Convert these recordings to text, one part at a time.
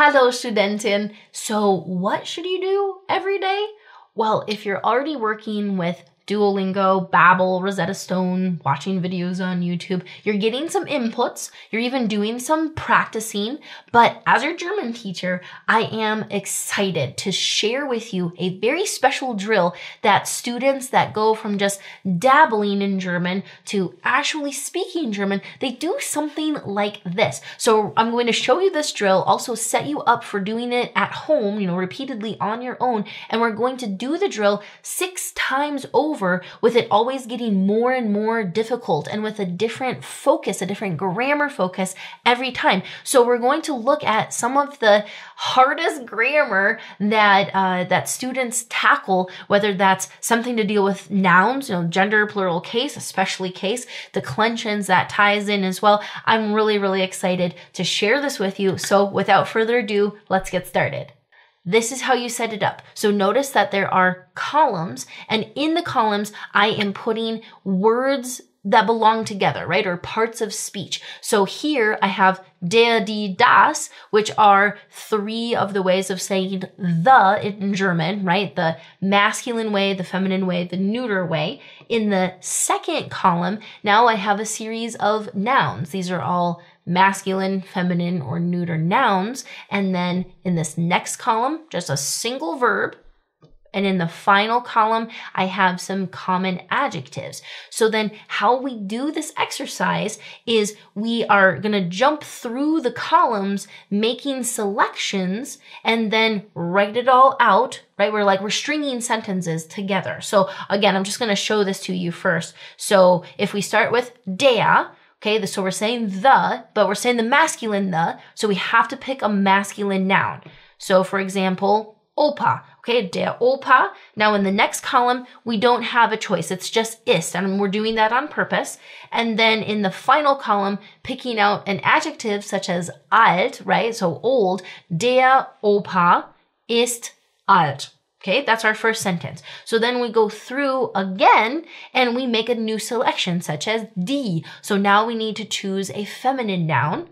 Hallo Studentin. So what should you do every day? Well, if you're already working with Duolingo, Babbel, Rosetta Stone, watching videos on YouTube. You're getting some inputs. You're even doing some practicing. But as your German teacher, I am excited to share with you a very special drill that students that go from just dabbling in German to actually speaking German, they do something like this. So I'm going to show you this drill, also set you up for doing it at home, you know, repeatedly on your own. And we're going to do the drill six times over over with it always getting more and more difficult and with a different focus, a different grammar focus every time. So we're going to look at some of the hardest grammar that uh, that students tackle, whether that's something to deal with nouns, you know, gender, plural case, especially case, declensions that ties in as well. I'm really, really excited to share this with you. So without further ado, let's get started. This is how you set it up. So notice that there are columns and in the columns, I am putting words that belong together, right? Or parts of speech. So here I have der, die, das, which are three of the ways of saying the in German, right? The masculine way, the feminine way, the neuter way. In the second column, now I have a series of nouns. These are all masculine, feminine, or neuter nouns. And then in this next column, just a single verb. And in the final column, I have some common adjectives. So then how we do this exercise is we are going to jump through the columns, making selections and then write it all out, right? We're like, we're stringing sentences together. So again, I'm just going to show this to you first. So if we start with der, Okay, so we're saying the, but we're saying the masculine the, so we have to pick a masculine noun. So for example, Opa. Okay, der Opa. Now in the next column, we don't have a choice. It's just ist, and we're doing that on purpose. And then in the final column, picking out an adjective such as alt, right? So old. Der Opa ist alt. Okay, that's our first sentence. So then we go through again and we make a new selection, such as die. So now we need to choose a feminine noun,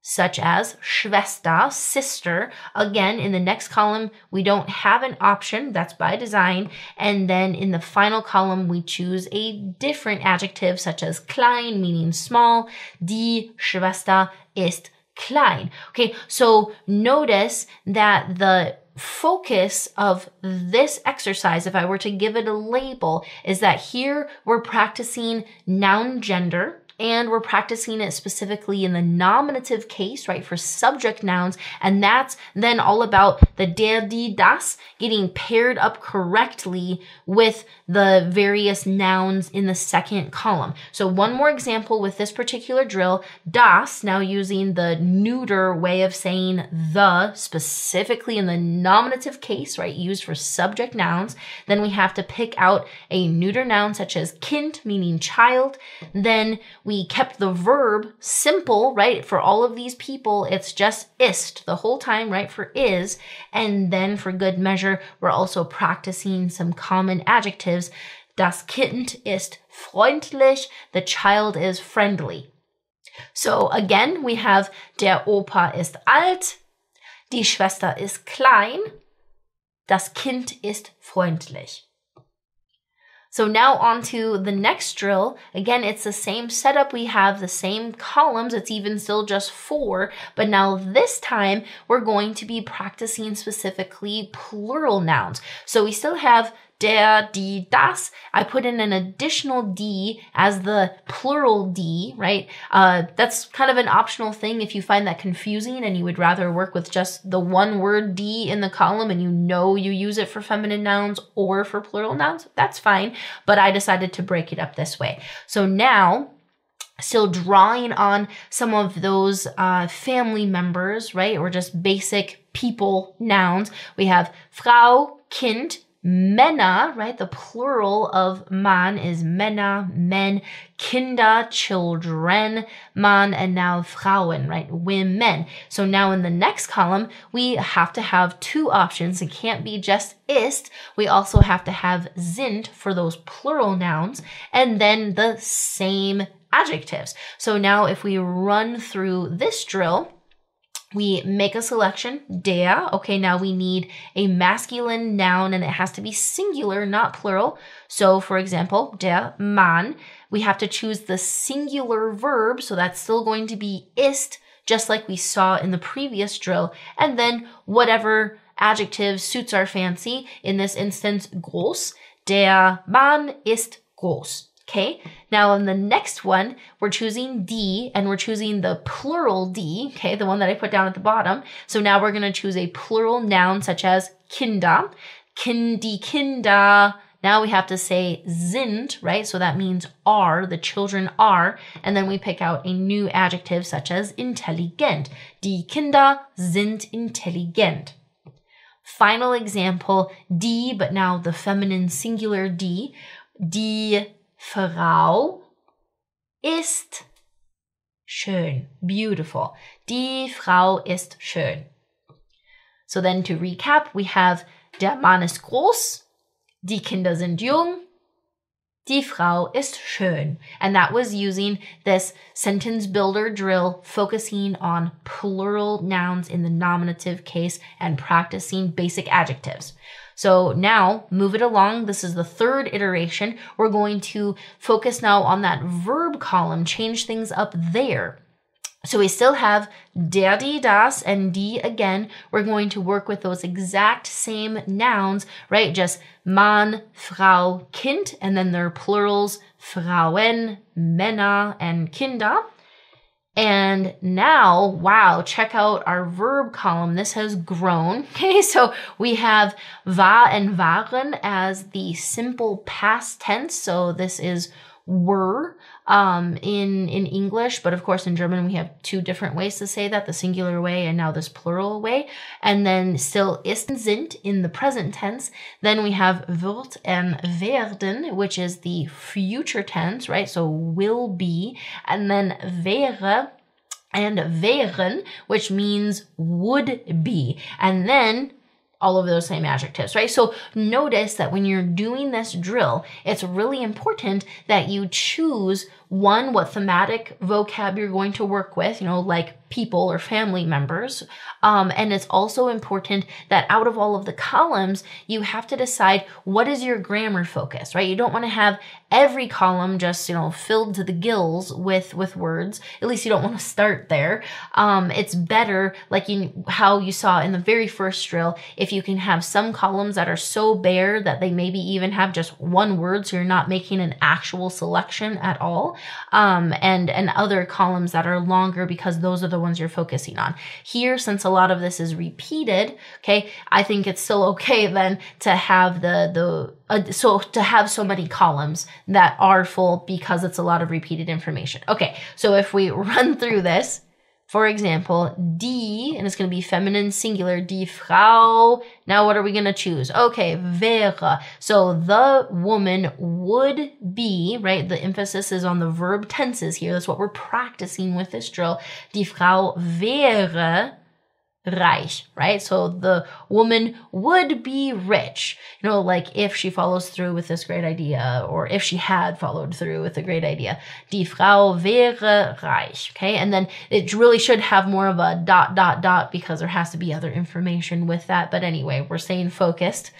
such as Schwester, sister. Again, in the next column, we don't have an option. That's by design. And then in the final column, we choose a different adjective, such as klein, meaning small. Die Schwester ist klein. Okay, so notice that the focus of this exercise, if I were to give it a label, is that here we're practicing noun gender and we're practicing it specifically in the nominative case, right, for subject nouns. And that's then all about the der, die, das getting paired up correctly with the various nouns in the second column. So one more example with this particular drill, das, now using the neuter way of saying the, specifically in the nominative case, right, used for subject nouns. Then we have to pick out a neuter noun such as kind, meaning child. Then we kept the verb simple, right? For all of these people, it's just ist the whole time, right? For is. And then for good measure, we're also practicing some common adjectives. Das Kind ist freundlich. The child is friendly. So again, we have der Opa ist alt. Die Schwester ist klein. Das Kind ist freundlich. So now on to the next drill. Again, it's the same setup. We have the same columns. It's even still just four, but now this time we're going to be practicing specifically plural nouns. So we still have der, die, das. I put in an additional D as the plural D, right? Uh, that's kind of an optional thing if you find that confusing and you would rather work with just the one word D in the column and you know you use it for feminine nouns or for plural nouns. That's fine. But I decided to break it up this way. So now, still drawing on some of those uh, family members, right? Or just basic people nouns. We have Frau, Kind, Männer, right? The plural of man is Männer, men, Kinder, children, man, and now Frauen, right? Women. So now in the next column, we have to have two options. It can't be just ist. We also have to have sind for those plural nouns and then the same adjectives. So now if we run through this drill, we make a selection, der. Okay, now we need a masculine noun and it has to be singular, not plural. So, for example, der Mann, we have to choose the singular verb. So that's still going to be ist, just like we saw in the previous drill. And then whatever adjective suits our fancy. In this instance, groß. Der Mann ist groß. Okay, now in the next one, we're choosing D and we're choosing the plural D, okay, the one that I put down at the bottom. So now we're going to choose a plural noun such as Kinder, Kindi Kinder. Now we have to say sind, right? So that means are, the children are. And then we pick out a new adjective such as intelligent. Die Kinder sind intelligent. Final example, die, but now the feminine singular die. Die Frau ist schön. Beautiful. Die Frau ist schön. So then to recap, we have der Mann ist groß, die Kinder sind jung, Die Frau ist schön. And that was using this sentence builder drill, focusing on plural nouns in the nominative case and practicing basic adjectives. So now move it along. This is the third iteration. We're going to focus now on that verb column, change things up there. So we still have der, die, das, and die again. We're going to work with those exact same nouns, right? Just Mann, Frau, Kind, and then their plurals, Frauen, Männer, and Kinder. And now, wow, check out our verb column. This has grown. Okay, so we have war and waren as the simple past tense. So this is were um, in in English, but of course in German we have two different ways to say that: the singular way and now this plural way. And then still ist sind in the present tense. Then we have wird and werden, which is the future tense, right? So will be, and then wäre and wären, which means would be. And then all of those same adjectives, right? So notice that when you're doing this drill, it's really important that you choose one, what thematic vocab you're going to work with, you know, like people or family members. Um, and it's also important that out of all of the columns, you have to decide what is your grammar focus, right? You don't want to have every column just, you know, filled to the gills with, with words. At least you don't want to start there. Um, it's better, like how you saw in the very first drill, if you can have some columns that are so bare that they maybe even have just one word, so you're not making an actual selection at all um, and, and other columns that are longer because those are the ones you're focusing on. Here, since a lot of this is repeated, okay, I think it's still okay then to have the, the, uh, so to have so many columns that are full because it's a lot of repeated information. Okay, so if we run through this, for example, die, and it's going to be feminine singular, die Frau. Now, what are we going to choose? Okay, wäre. So the woman would be, right? The emphasis is on the verb tenses here. That's what we're practicing with this drill. Die Frau wäre reich, right? So the woman would be rich, you know, like if she follows through with this great idea or if she had followed through with a great idea. Die Frau wäre reich, okay? And then it really should have more of a dot, dot, dot because there has to be other information with that. But anyway, we're staying focused.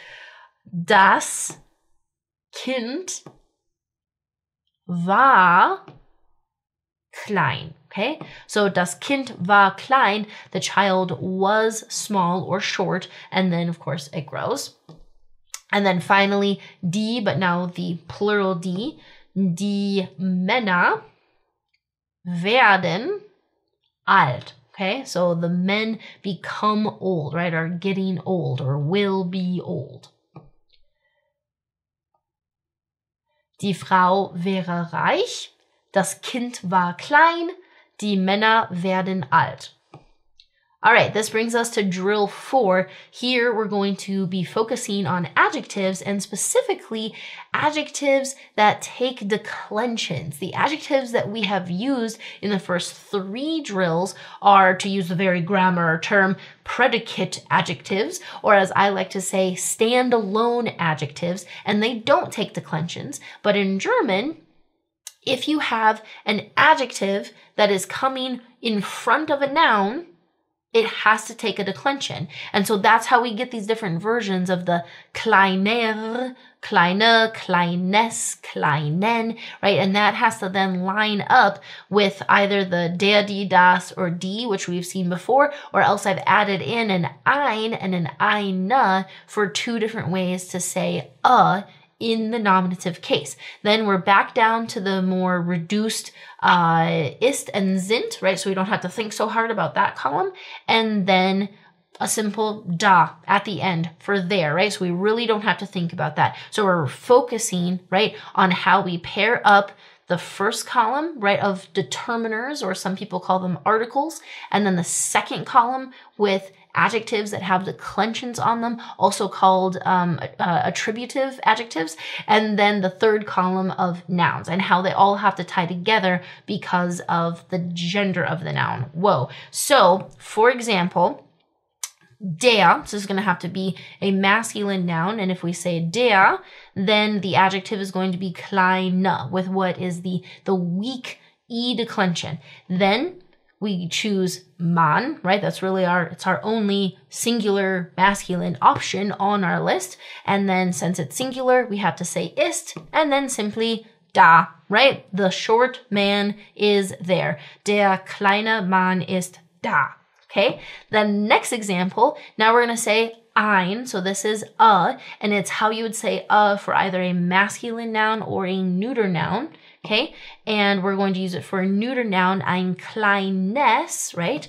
Das Kind war klein. Okay, so das Kind war klein, the child was small or short, and then of course it grows. And then finally, die, but now the plural die, die Männer werden alt. Okay, so the men become old, right? Are getting old or will be old. Die Frau wäre reich, das Kind war klein, Die Männer werden alt. All right, this brings us to drill four. Here we're going to be focusing on adjectives and specifically adjectives that take declensions. The adjectives that we have used in the first three drills are, to use the very grammar term, predicate adjectives, or as I like to say, standalone adjectives, and they don't take declensions. But in German, if you have an adjective that is coming in front of a noun, it has to take a declension. And so that's how we get these different versions of the kleiner, kleine, kleines, kleinen, right? And that has to then line up with either the der, die, das, or die, which we've seen before, or else I've added in an ein and an eine for two different ways to say a in the nominative case. Then we're back down to the more reduced uh, ist and sind, right? So we don't have to think so hard about that column. And then a simple da at the end for there, right? So we really don't have to think about that. So we're focusing, right, on how we pair up the first column, right, of determiners, or some people call them articles, and then the second column with adjectives that have the declensions on them, also called um, uh, attributive adjectives, and then the third column of nouns and how they all have to tie together because of the gender of the noun. Whoa. So, for example, der, this is going to have to be a masculine noun, and if we say der, then the adjective is going to be kleine with what is the, the weak e declension. Then we choose Mann, right? That's really our, it's our only singular masculine option on our list. And then since it's singular, we have to say ist and then simply da, right? The short man is there. Der kleine Mann ist da. Okay. The next example, now we're going to say ein. So this is a, and it's how you would say a for either a masculine noun or a neuter noun. Okay, and we're going to use it for a neuter noun, ein kleines, right?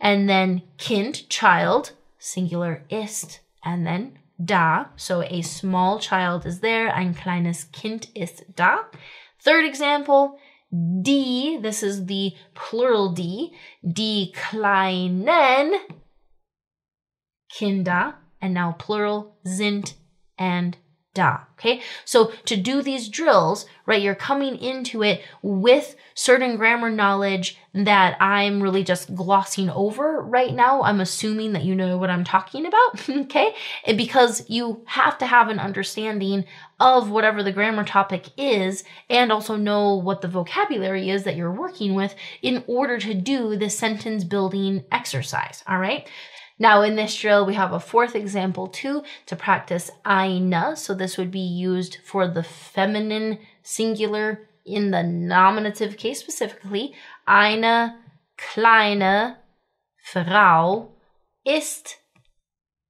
And then Kind, child, singular ist, and then da. So a small child is there, ein kleines Kind ist da. Third example, die, this is the plural die, die kleinen Kinder, and now plural sind and da. Okay. So to do these drills, right, you're coming into it with certain grammar knowledge that I'm really just glossing over right now. I'm assuming that you know what I'm talking about. okay. And because you have to have an understanding of whatever the grammar topic is and also know what the vocabulary is that you're working with in order to do the sentence building exercise. All right. Now in this drill, we have a fourth example too to practice eine. So this would be used for the feminine singular in the nominative case specifically. Eine kleine Frau ist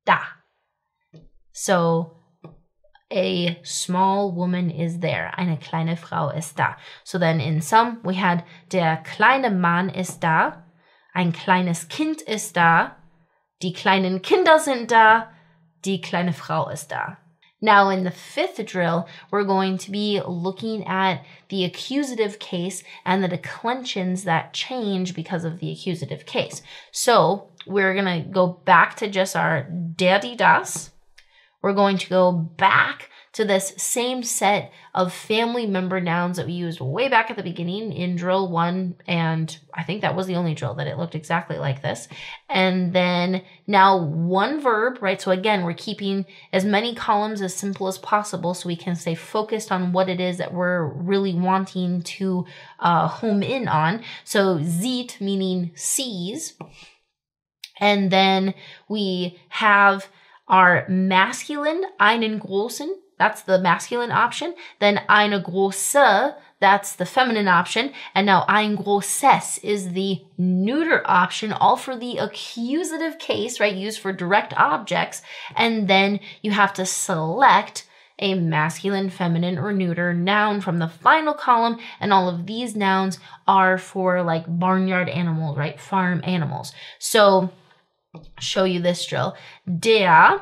da. So a small woman is there. Eine kleine Frau ist da. So then in sum we had der kleine Mann ist da. Ein kleines Kind ist da. Die kleinen Kinder sind da. Die kleine Frau ist da. Now, in the fifth drill, we're going to be looking at the accusative case and the declensions that change because of the accusative case. So, we're going to go back to just our die, das. We're going to go back to this same set of family member nouns that we used way back at the beginning in drill one. And I think that was the only drill that it looked exactly like this. And then now one verb, right? So again, we're keeping as many columns as simple as possible so we can stay focused on what it is that we're really wanting to uh, home in on. So sieht meaning sees. And then we have our masculine, einen großen, that's the masculine option. Then eine große, that's the feminine option. And now ein großes is the neuter option, all for the accusative case, right? Used for direct objects. And then you have to select a masculine, feminine, or neuter noun from the final column. And all of these nouns are for like barnyard animals, right? Farm animals. So, show you this drill. Der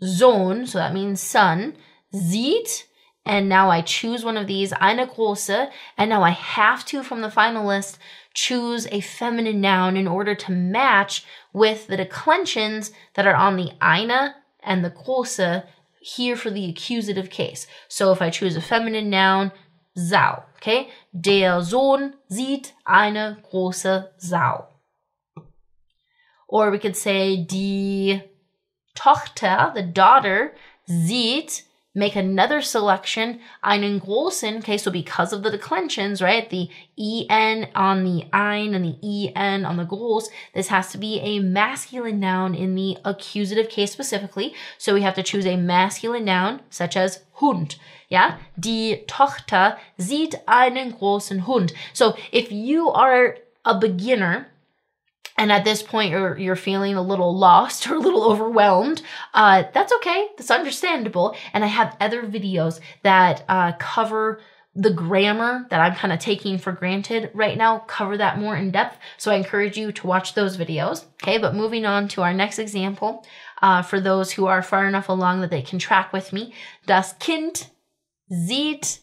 Sohn, so that means son, sieht, and now I choose one of these, eine große, and now I have to, from the final list, choose a feminine noun in order to match with the declensions that are on the eine and the große here for the accusative case. So if I choose a feminine noun, Sau, okay? Der Sohn sieht eine große Sau. Or we could say die Tochter, the daughter, sieht make another selection, einen großen, okay, so because of the declensions, right, the en on the ein and the en on the groß, this has to be a masculine noun in the accusative case specifically. So we have to choose a masculine noun, such as Hund. yeah? die Tochter sieht einen großen Hund. So if you are a beginner, and at this point you're you're feeling a little lost or a little overwhelmed uh, that's okay. That's understandable. And i have other videos that uh, cover the grammar that i'm kind of taking for granted right now cover that more in depth. So i encourage you to watch those videos. Okay but moving on to our next example uh, for those who are far enough along that they can track with me das kind sieht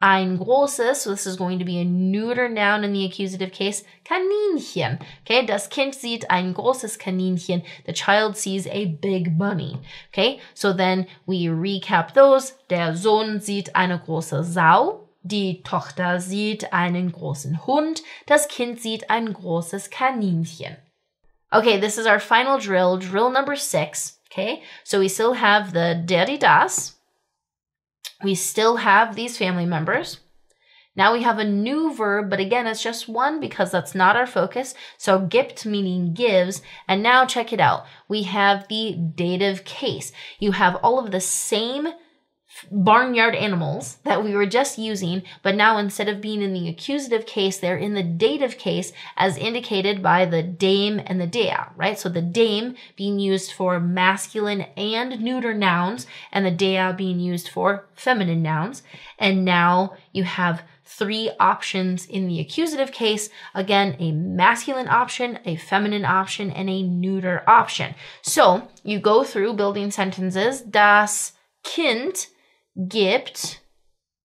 ein großes, so this is going to be a neuter noun in the accusative case, Kaninchen. Okay, das Kind sieht ein großes Kaninchen. The child sees a big bunny. Okay, so then we recap those. Der Sohn sieht eine große Sau. Die Tochter sieht einen großen Hund. Das Kind sieht ein großes Kaninchen. Okay, this is our final drill, drill number six. Okay, so we still have the der, die, das. We still have these family members. Now we have a new verb, but again, it's just one because that's not our focus. So gibt meaning gives. And now check it out. We have the dative case. You have all of the same barnyard animals that we were just using, but now instead of being in the accusative case, they're in the dative case as indicated by the dem and the der, right? So the dem being used for masculine and neuter nouns and the der being used for feminine nouns. And now you have three options in the accusative case. Again, a masculine option, a feminine option, and a neuter option. So you go through building sentences. Das Kind gibt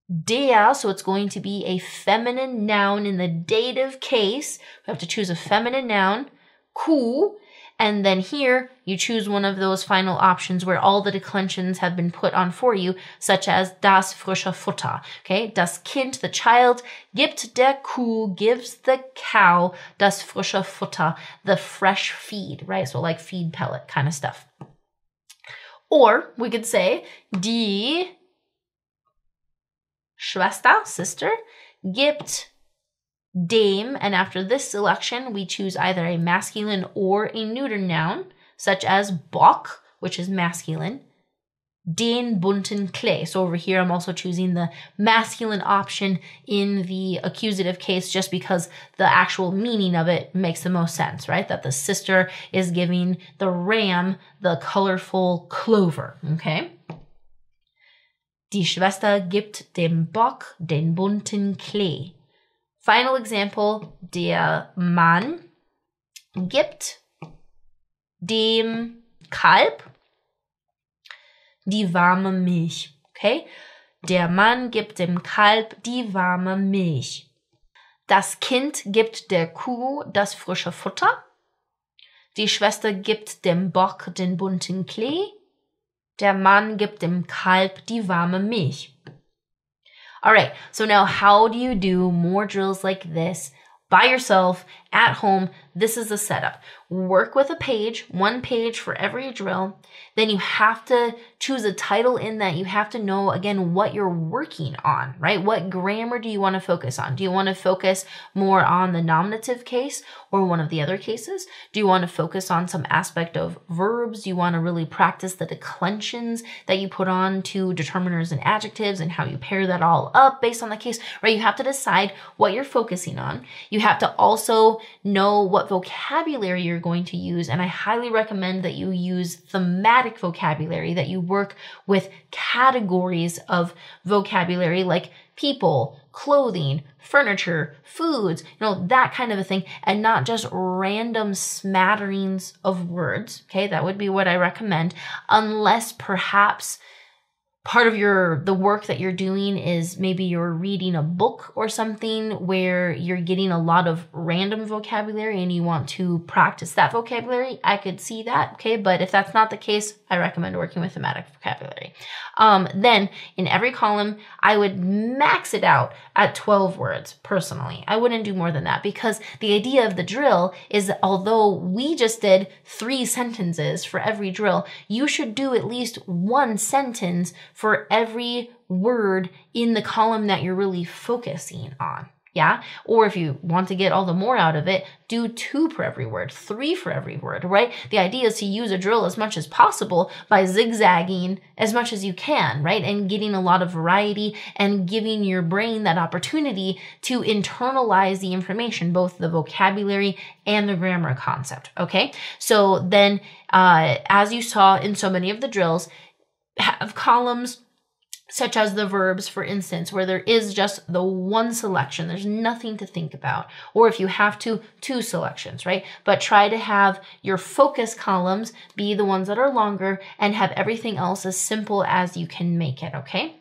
der, so it's going to be a feminine noun in the dative case. We have to choose a feminine noun, Kuh, and then here you choose one of those final options where all the declensions have been put on for you, such as das frische Futter. Okay, das Kind, the child, gibt der Kuh, gives the cow das frische Futter, the fresh feed, right? So like feed pellet kind of stuff. Or we could say die Schwester, sister, gibt dem, and after this selection, we choose either a masculine or a neuter noun, such as Bock, which is masculine, den bunten Klee. So over here, I'm also choosing the masculine option in the accusative case just because the actual meaning of it makes the most sense, right? That the sister is giving the ram the colorful clover, okay? Die Schwester gibt dem Bock den bunten Klee. Final example, der Mann gibt dem Kalb die warme Milch. Okay? Der Mann gibt dem Kalb die warme Milch. Das Kind gibt der Kuh das frische Futter. Die Schwester gibt dem Bock den bunten Klee. Der Mann gibt dem Kalb die warme Milch. All right, so now how do you do more drills like this by yourself at home? This is the setup. Work with a page, one page for every drill. Then you have to choose a title in that. You have to know, again, what you're working on, right? What grammar do you want to focus on? Do you want to focus more on the nominative case or one of the other cases? Do you want to focus on some aspect of verbs? Do you want to really practice the declensions that you put on to determiners and adjectives and how you pair that all up based on the case, right? You have to decide what you're focusing on. You have to also know what vocabulary you're going to use. And I highly recommend that you use thematic vocabulary, that you work with categories of vocabulary like people, clothing, furniture, foods, you know, that kind of a thing, and not just random smatterings of words. Okay, that would be what I recommend, unless perhaps part of your the work that you're doing is maybe you're reading a book or something where you're getting a lot of random vocabulary and you want to practice that vocabulary. I could see that okay? But if that's not the case i recommend working with thematic vocabulary. Um, then in every column i would max it out at 12 words personally. I wouldn't do more than that because the idea of the drill is although we just did three sentences for every drill you should do at least one sentence for every word in the column that you're really focusing on. Yeah. Or if you want to get all the more out of it, do two for every word, three for every word, right? The idea is to use a drill as much as possible by zigzagging as much as you can, right? And getting a lot of variety and giving your brain that opportunity to internalize the information, both the vocabulary and the grammar concept. Okay. So then, uh, as you saw in so many of the drills, have columns such as the verbs, for instance, where there is just the one selection, there's nothing to think about. Or if you have to, two selections, right? But try to have your focus columns be the ones that are longer and have everything else as simple as you can make it, okay?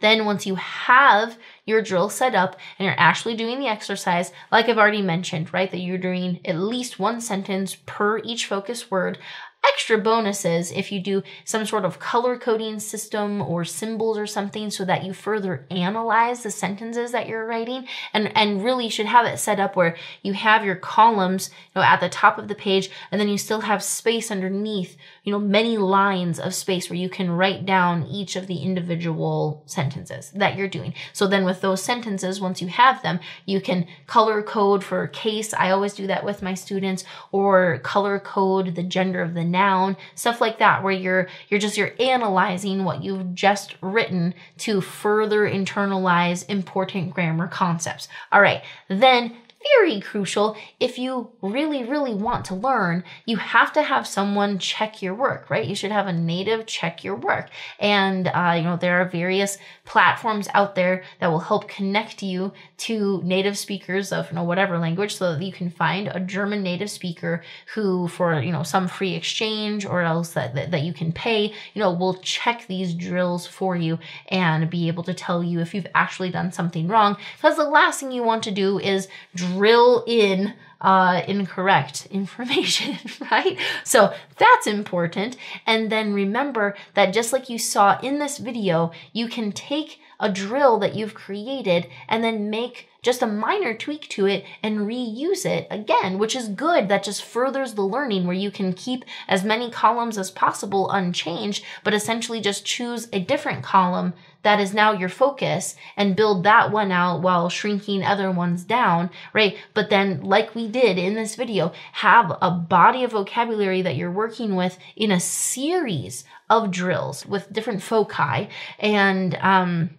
Then once you have your drill set up and you're actually doing the exercise, like I've already mentioned, right, that you're doing at least one sentence per each focus word, extra bonuses if you do some sort of color coding system or symbols or something so that you further analyze the sentences that you're writing. And, and really should have it set up where you have your columns you know, at the top of the page and then you still have space underneath, you know, many lines of space where you can write down each of the individual sentences that you're doing. So then with those sentences, once you have them, you can color code for case. I always do that with my students or color code the gender of the noun, stuff like that, where you're you're just you're analyzing what you've just written to further internalize important grammar concepts. All right, then very crucial if you really, really want to learn, you have to have someone check your work, right? You should have a native check your work. And, uh, you know, there are various platforms out there that will help connect you to native speakers of, you know, whatever language so that you can find a German native speaker who, for, you know, some free exchange or else that, that, that you can pay, you know, will check these drills for you and be able to tell you if you've actually done something wrong. Because the last thing you want to do is drill in uh, incorrect information, right? So that's important. And then remember that just like you saw in this video, you can take a drill that you've created and then make just a minor tweak to it and reuse it again, which is good. That just furthers the learning where you can keep as many columns as possible unchanged, but essentially just choose a different column that is now your focus and build that one out while shrinking other ones down, right? But then, like we did in this video, have a body of vocabulary that you're working with in a series of drills with different foci and, um,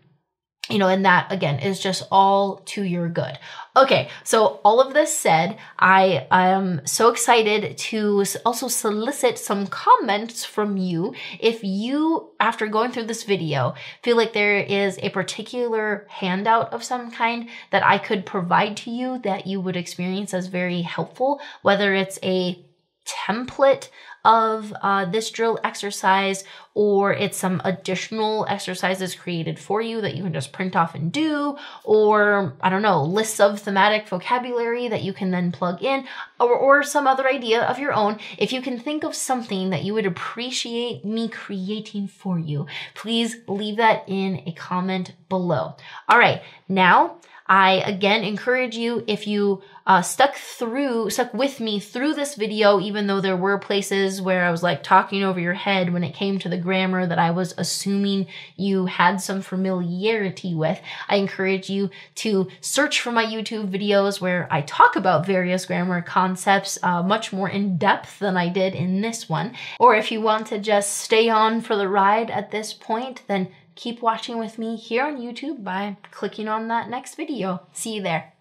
you know, and that again is just all to your good. Okay, so all of this said, I am so excited to also solicit some comments from you. If you, after going through this video, feel like there is a particular handout of some kind that I could provide to you that you would experience as very helpful, whether it's a template of uh, this drill exercise or it's some additional exercises created for you that you can just print off and do, or I don't know, lists of thematic vocabulary that you can then plug in, or, or some other idea of your own. If you can think of something that you would appreciate me creating for you, please leave that in a comment below. All right, now I again encourage you if you uh, stuck through, stuck with me through this video, even though there were places where I was like talking over your head when it came to the grammar that I was assuming you had some familiarity with. I encourage you to search for my YouTube videos where I talk about various grammar concepts uh, much more in depth than I did in this one. Or if you want to just stay on for the ride at this point, then keep watching with me here on YouTube by clicking on that next video. See you there.